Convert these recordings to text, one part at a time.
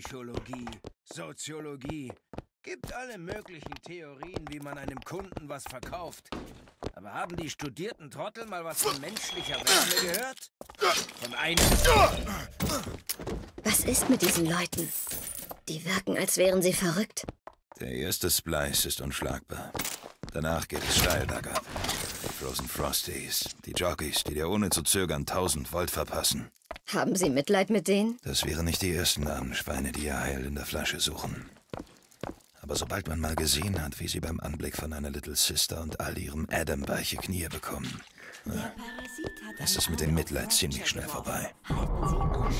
Psychologie, Soziologie. Gibt alle möglichen Theorien, wie man einem Kunden was verkauft. Aber haben die studierten Trottel mal was von menschlicher Wärme gehört? Von einem... Was ist mit diesen Leuten? Die wirken, als wären sie verrückt. Der erste Splice ist unschlagbar. Danach geht es steil bergab. Die Frozen Frosties, die Jockeys, die dir ohne zu zögern 1000 Volt verpassen. Haben Sie Mitleid mit denen? Das wären nicht die ersten armen Schweine, die ihr Heil in der Flasche suchen. Aber sobald man mal gesehen hat, wie sie beim Anblick von einer Little Sister und all ihrem Adam weiche Knie bekommen, na, ist es mit dem Mitleid ziemlich schnell vorbei. Kurz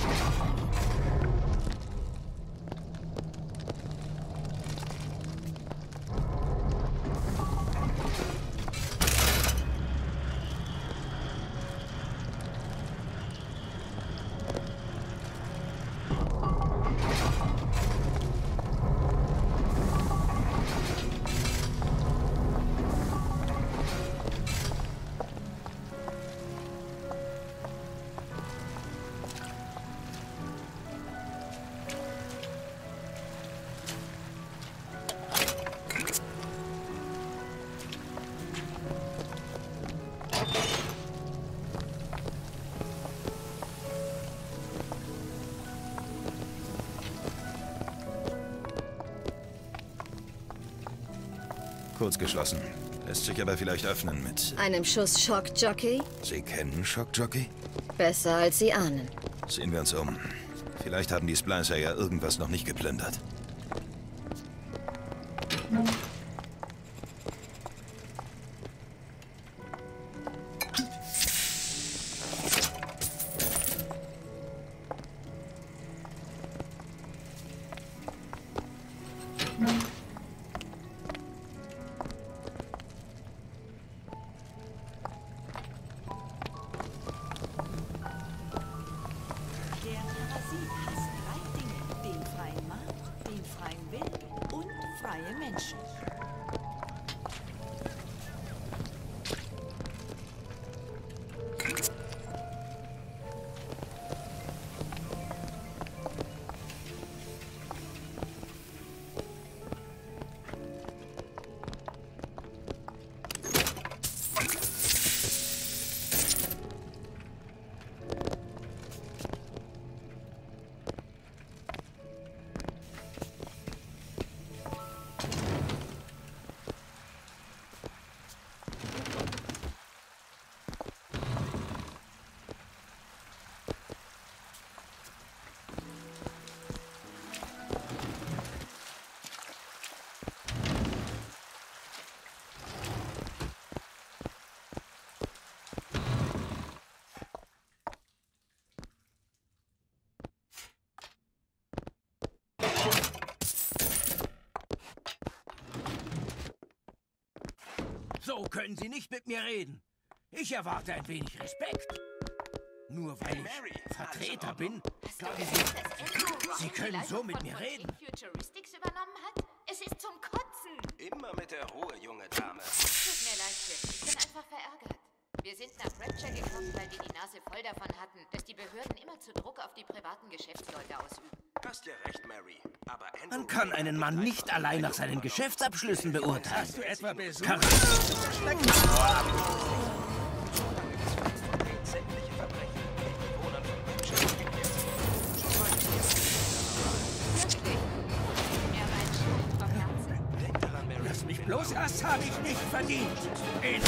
geschlossen. Lässt sich aber vielleicht öffnen mit... Einem Schuss Schockjockey? Sie kennen Schockjockey? Besser als Sie ahnen. Sehen wir uns um. Vielleicht haben die Splicer ja irgendwas noch nicht geplündert. So können Sie nicht mit mir reden. Ich erwarte ein wenig Respekt. Nur weil ich Vertreter bin, glauben Sie, Sie können so mit mir reden. Futuristics übernommen hat? Es ist zum Kotzen. Immer mit der Ruhe, junge Dame. Tut mir leid, Chip. Ich bin einfach verärgert. Wir sind nach Rapture gekommen, weil wir die Nase voll davon hatten, dass die Behörden immer zu Druck auf die privaten Geschäftsleute ausüben. Hast ja recht, Mary. Man kann einen Mann nicht allein nach seinen Geschäftsabschlüssen beurteilen. Hast du etwa Besuch? Bloß, das habe ich nicht verdient. In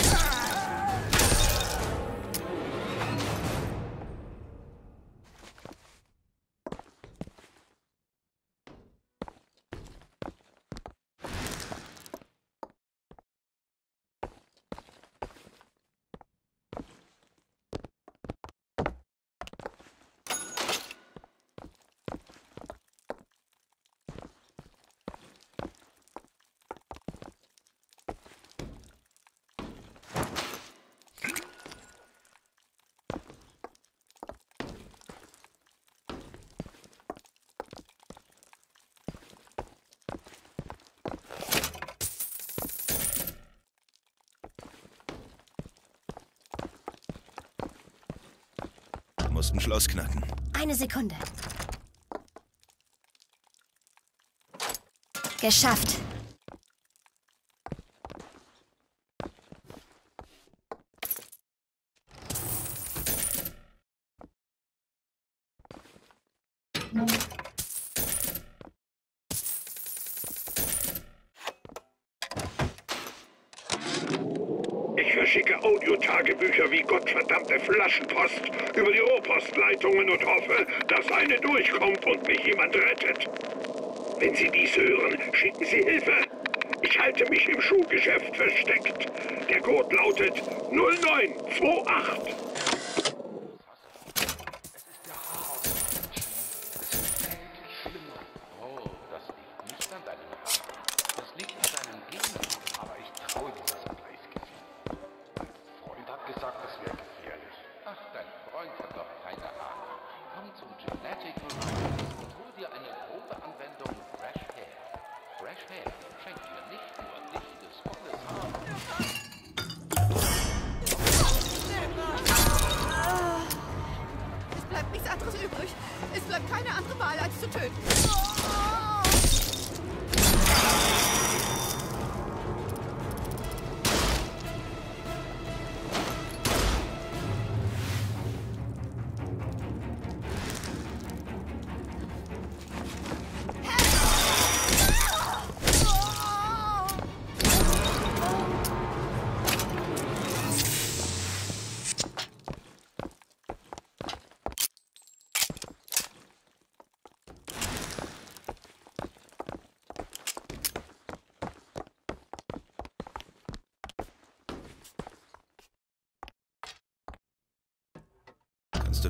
musst ein Schloss knacken. Eine Sekunde. Geschafft. Ich verschicke Audiotagebücher wie gottverdammte Flaschenpost über Rohrpostleitungen und hoffe, dass eine durchkommt und mich jemand rettet. Wenn Sie dies hören, schicken Sie Hilfe. Ich halte mich im Schuhgeschäft versteckt. Der Code lautet 0928.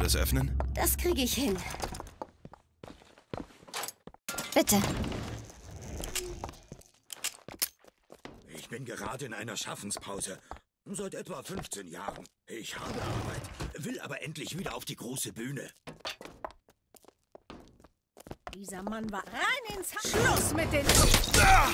das öffnen? Das kriege ich hin. Bitte. Ich bin gerade in einer Schaffenspause. Seit etwa 15 Jahren. Ich habe Arbeit, will aber endlich wieder auf die große Bühne. Dieser Mann war rein ins ha Schluss mit den... Wir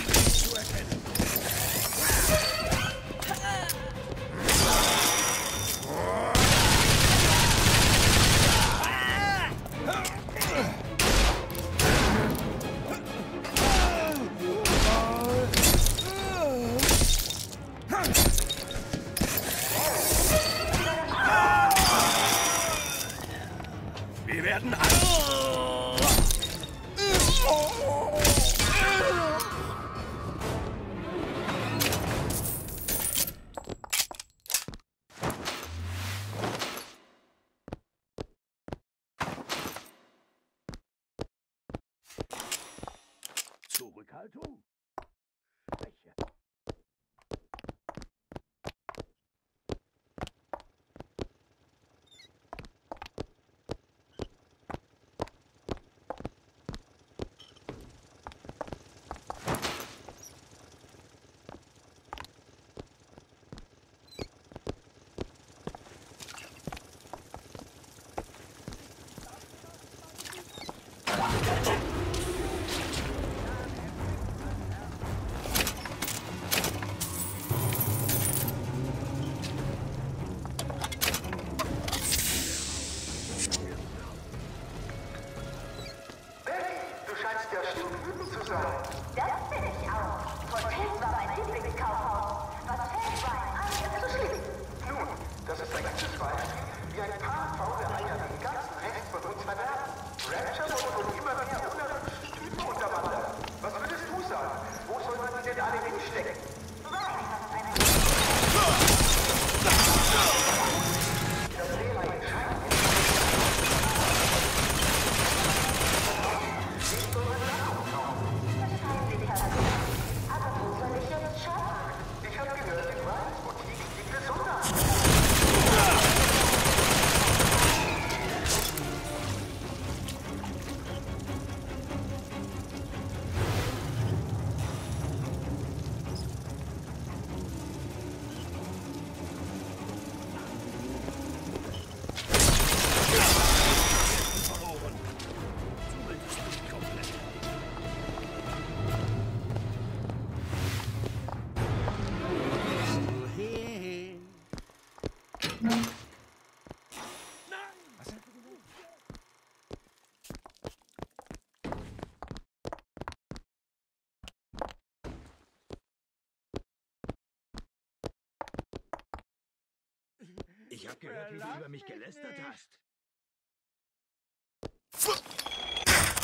Ich hab gehört, wie du über mich gelästert hast.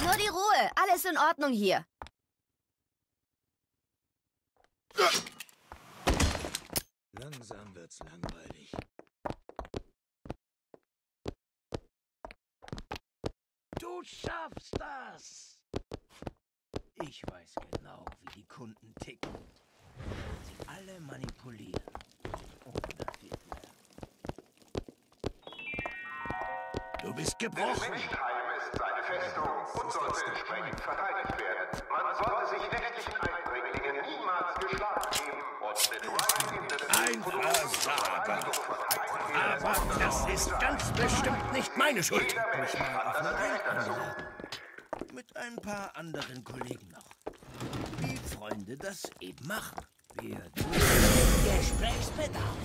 Nur die Ruhe. Alles in Ordnung hier. Langsam wird's langweilig. Du schaffst das! Ich weiß genau, wie die Kunden ticken. Sie alle manipulieren. Du bist gebrochen. Wichtheim ist seine Festung und sollte entsprechend verteidigt werden. Man sollte sich nächtlichen Eindringlingen niemals geschlagen geben und mit Ein Versager. Aber das ist ganz bestimmt nicht meine Schuld. Auf eine eingeladen. Mit ein paar anderen Kollegen noch. Wie Freunde das eben machen. Wir Gesprächsbedarf.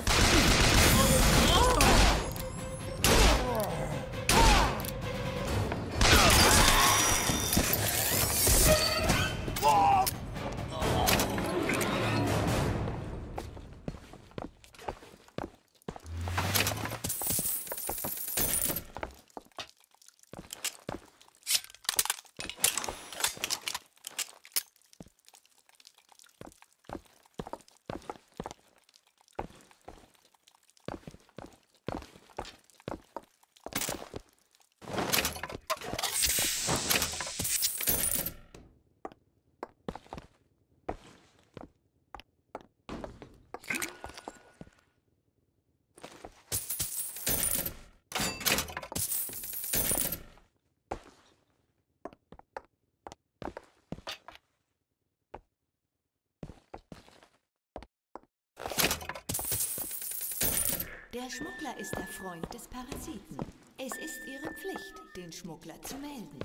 Der Schmuggler ist der Freund des Parasiten. Es ist Ihre Pflicht, den Schmuggler zu melden.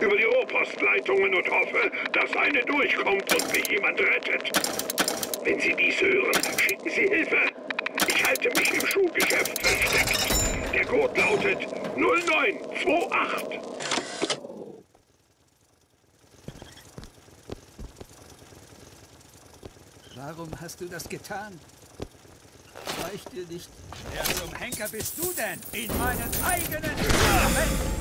über die Rohrpostleitungen und hoffe, dass eine durchkommt und mich jemand rettet. Wenn Sie dies hören, schicken Sie Hilfe. Ich halte mich im Schuhgeschäft versteckt. Der Code lautet 0928. Warum hast du das getan? Reicht dir nicht? Wer zum Henker bist du denn? In meinen eigenen Namen!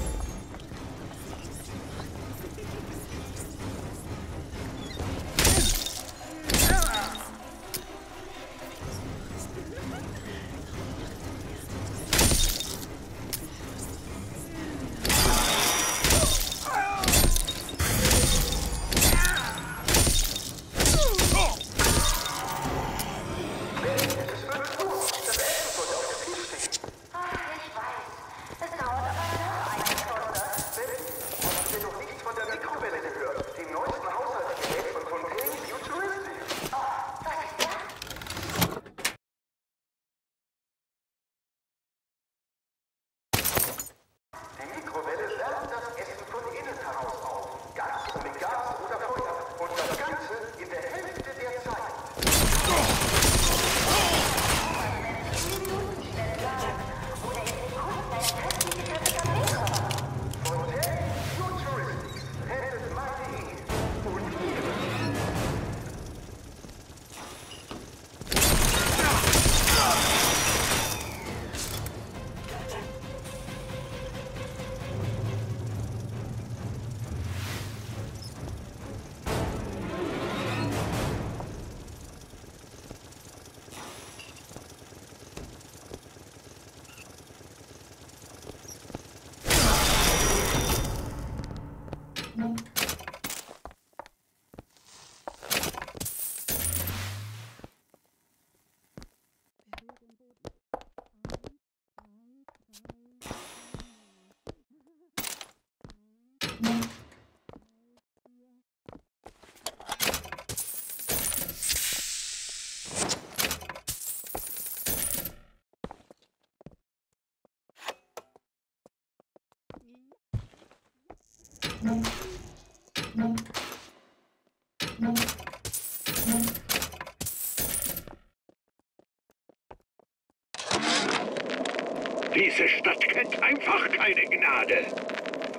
Diese Stadt kennt einfach keine Gnade.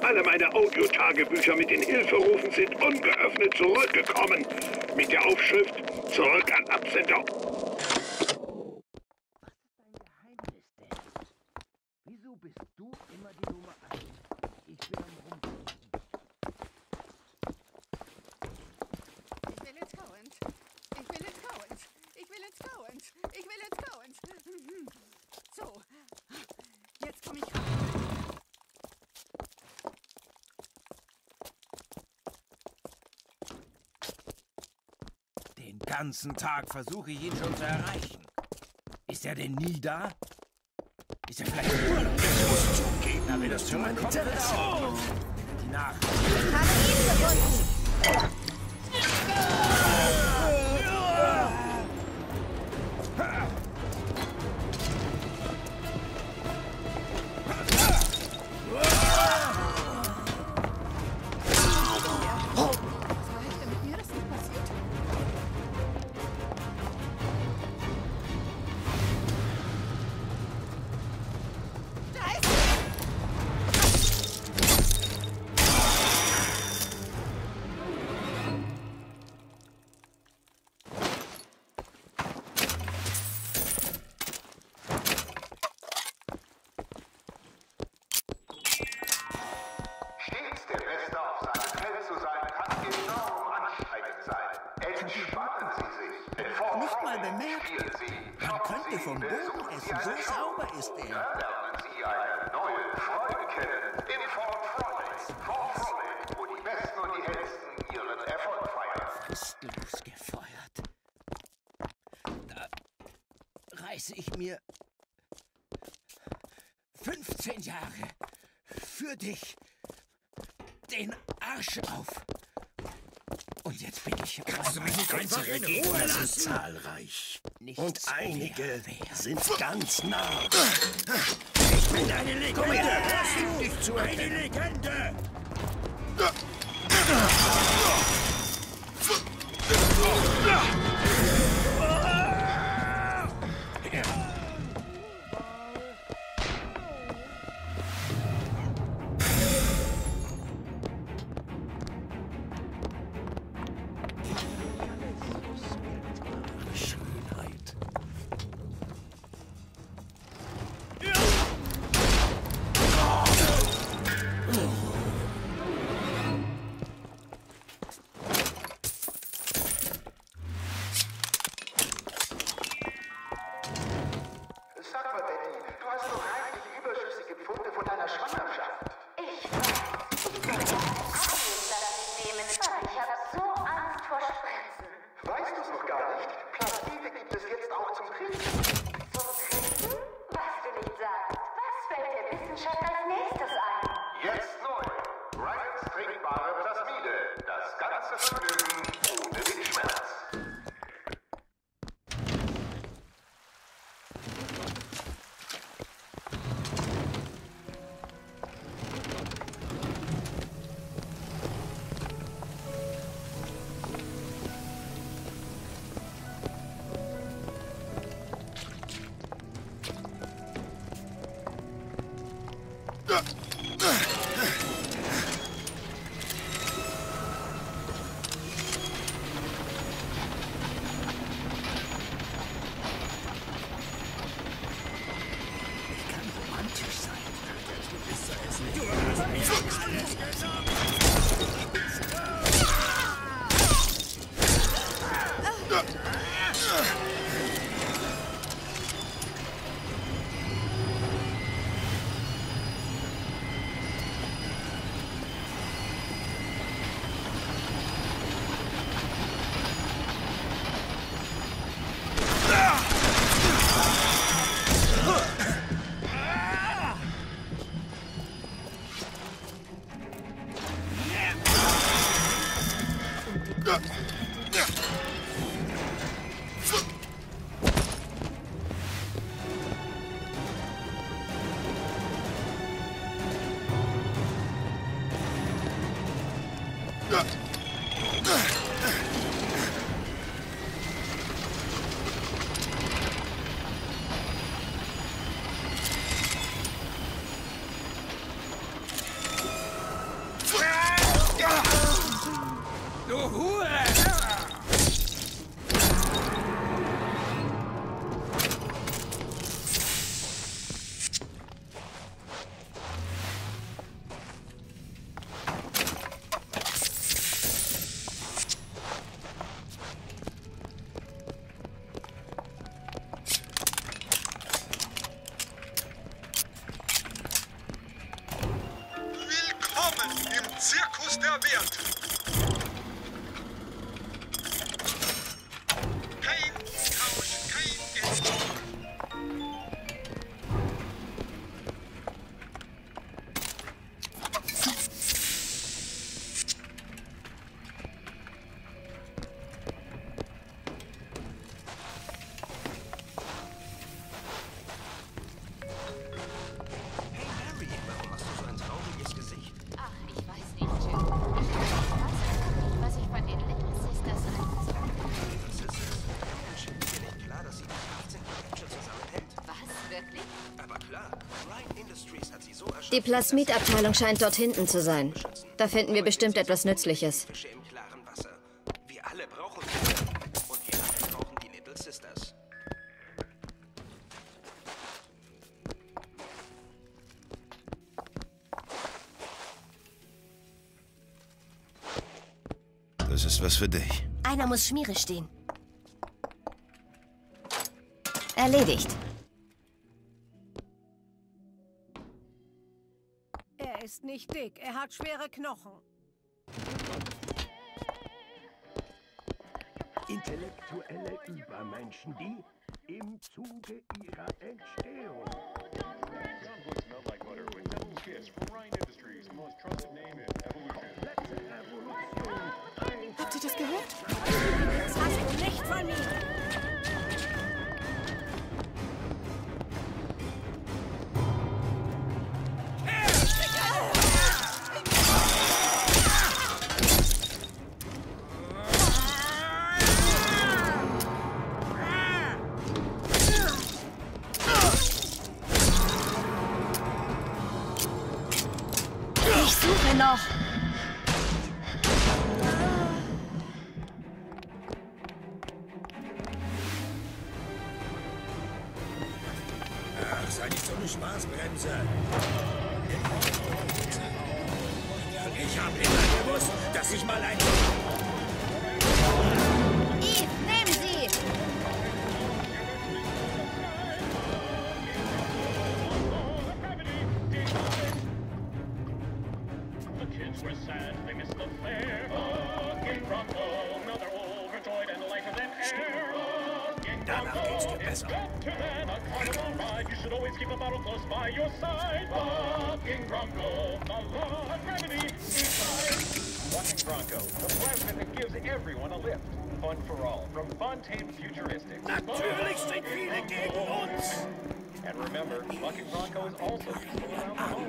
Alle meine Audiotagebücher mit den Hilferufen sind ungeöffnet zurückgekommen. Mit der Aufschrift Zurück an Absender ganzen Tag versuche ich ihn schon zu erreichen. Ist er denn nie da? Ist er vielleicht? Ich muss zugeben, wenn das zu meinem Interesse. Die Nachricht. Was vom Boden essen, so sauber ist er. Da lernen Sie einen neuen Freund kennen. In Fort Frolic. Fort Frolic, wo die Besten und die Hellsten ihren Erfolg feiern. Fristlos gefeuert. Da reiße ich mir 15 Jahre für dich den Arsch auf. Und jetzt bin ich Kannst du mich nicht einfach in Ruhe lassen? zahlreich. Nichts Und einige mehr sind ganz nah. Ich bin eine Legende. Gib dich zu eine Legende. Fällt der Wissenschaft als nächstes ein? who Die Plasmidabteilung scheint dort hinten zu sein. Da finden wir bestimmt etwas Nützliches. Fische im klaren Wasser. Wir alle brauchen sie. Und wir alle brauchen die Little Sisters. Das ist was für dich. Einer muss Schmiere stehen. Erledigt. Ist nicht dick. Er hat schwere Knochen. Intellektuelle Übermenschen, die im Zuge ihrer Entstehung Habt ihr das gehört? Das hast du nicht von mir. Ich Crawl from Fontaine Futuristic. Natürlich sind viele gegen uns! And remember, Lucky Bronco is also useful around the home.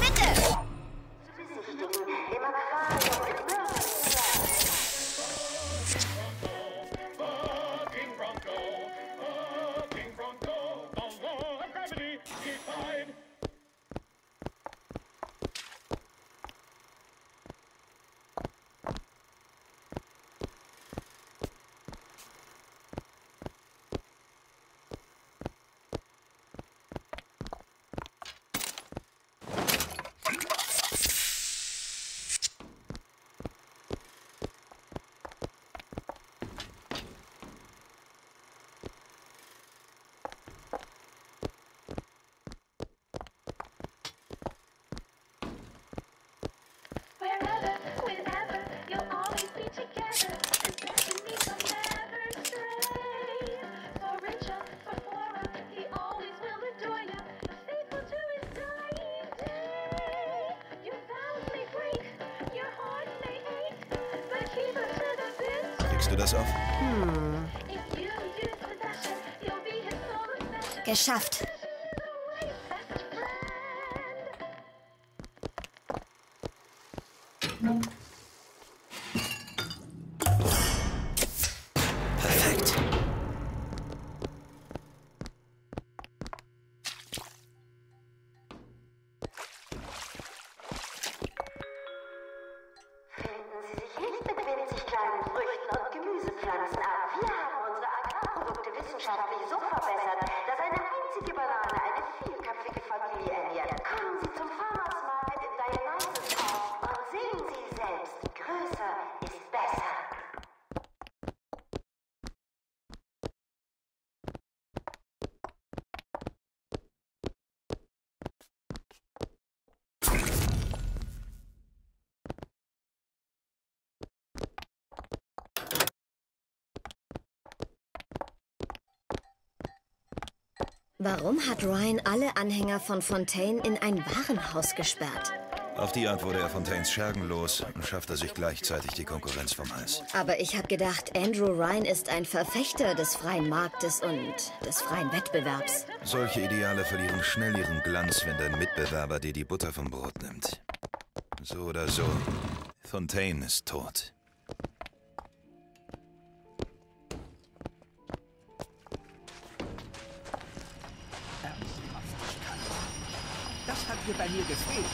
Bitte! His sole affection. Geschafft. Warum hat Ryan alle Anhänger von Fontaine in ein Warenhaus gesperrt? Auf die Art wurde er Fontaines Schergen los und schaffte sich gleichzeitig die Konkurrenz vom Hals. Aber ich habe gedacht, Andrew Ryan ist ein Verfechter des freien Marktes und des freien Wettbewerbs. Solche Ideale verlieren schnell ihren Glanz, wenn dein Mitbewerber dir die Butter vom Brot nimmt. So oder so, Fontaine ist tot. hier bei mir gefehlt.